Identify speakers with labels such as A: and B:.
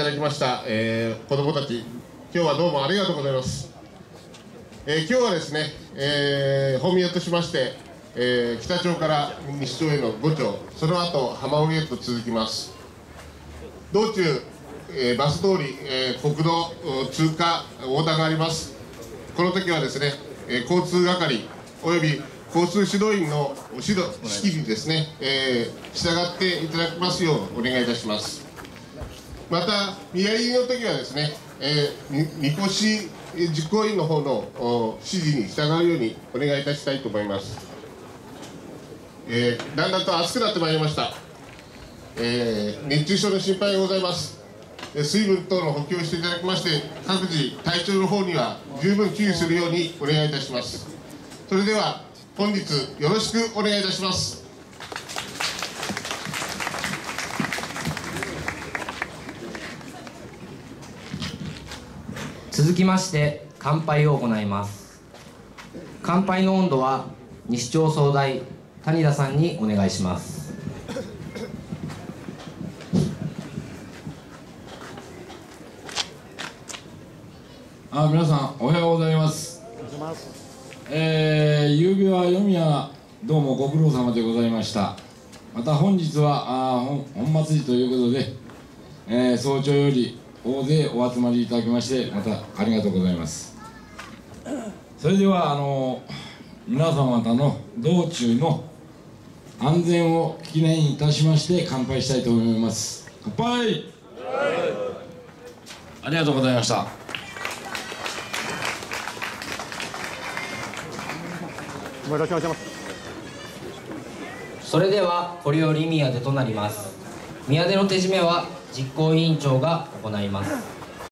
A: ただきました、えー、子どもたち今日はどうもありがとうございます、えー、今日はですね、えー、本宮としまして、えー、北町から西町への5町その後浜上へと続きます。道中、えー、バス通り、えー、国道通過横断があります。この時はですね、えー、交通係および交通指導員の指導指揮にですね、えー、従っていただきますようお願いいたします。また宮入りの時はですね、えー、みこし実行委員の方の指示に従うようにお願いいたしたいと思います、えー、だんだんと暑くなってまいりました、えー、熱中症の心配がございます。水分等の補給をしていただきまして各自体調の方には十分注意するようにお願いいたします。それでは本日よろしくお願いいたします。
B: 続きまして乾杯を行います。乾杯の温度は西町総大谷田さんにお願いします。
C: あ皆さんおはようございます。えー、夕べは読みやどうもご苦労様でございました。また本日はあ本本祭りということで、えー、早朝より大勢お集まりいただきましてまたありがとうございます。それではあの皆様方の道中の安全を記念いたしまして乾杯したいと思います。乾杯！ありがとうございました。
B: それではこれより宮出となります。宮出の手締めは実行委員長が行います。